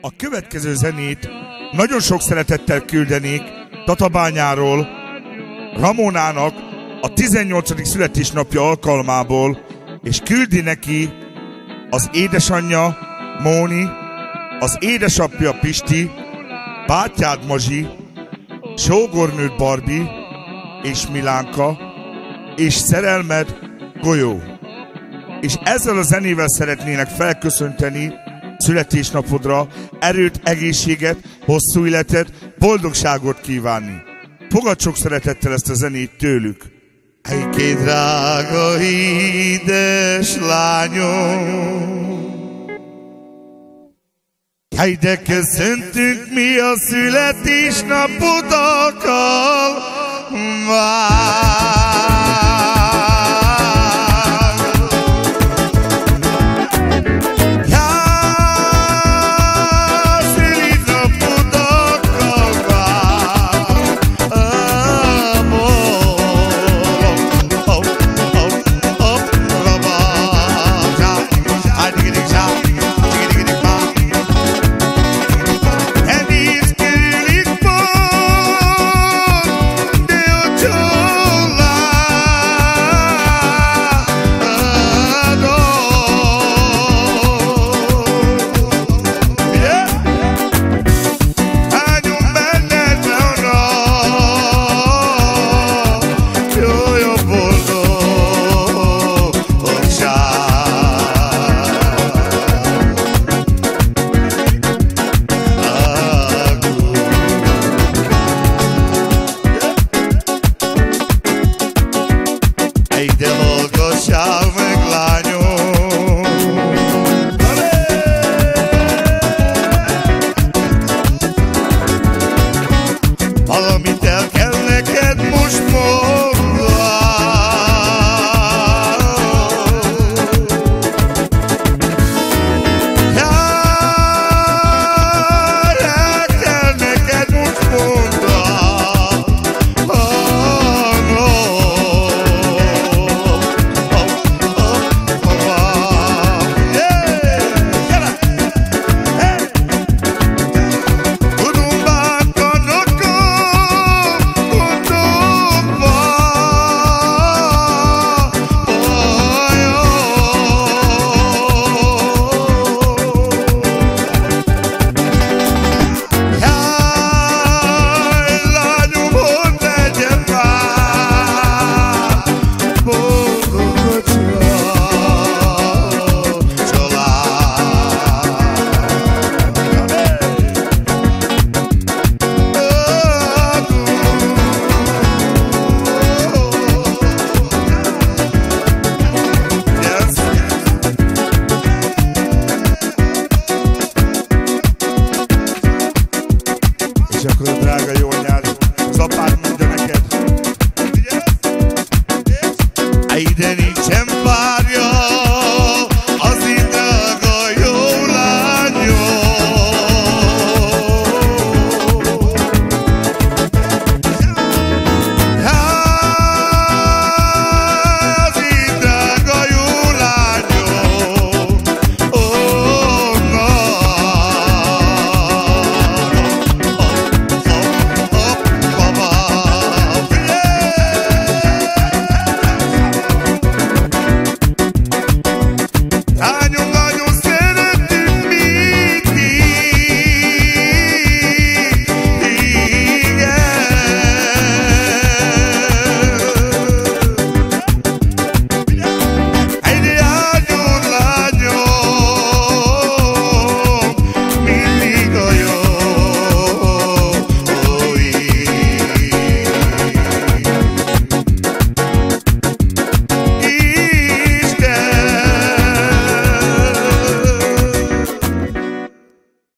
A következő zenét nagyon sok szeretettel küldenék Tatabányáról Ramonának a 18. születésnapja alkalmából, és küldi neki az édesanyja Móni, az édesapja Pisti, bátyád Mazsi, sógornőd Barbi és Milánka, és szerelmed Golyó. És ezzel a zenével szeretnének felköszönteni születésnapodra erőt, egészséget, hosszú életet, boldogságot kívánni. Fogad sok szeretettel ezt a zenét tőlük. Hey, drága édes lányom, de köszöntünk mi a születésnapod drága jó anyád, az apád mondja neked. Figyelj! Ide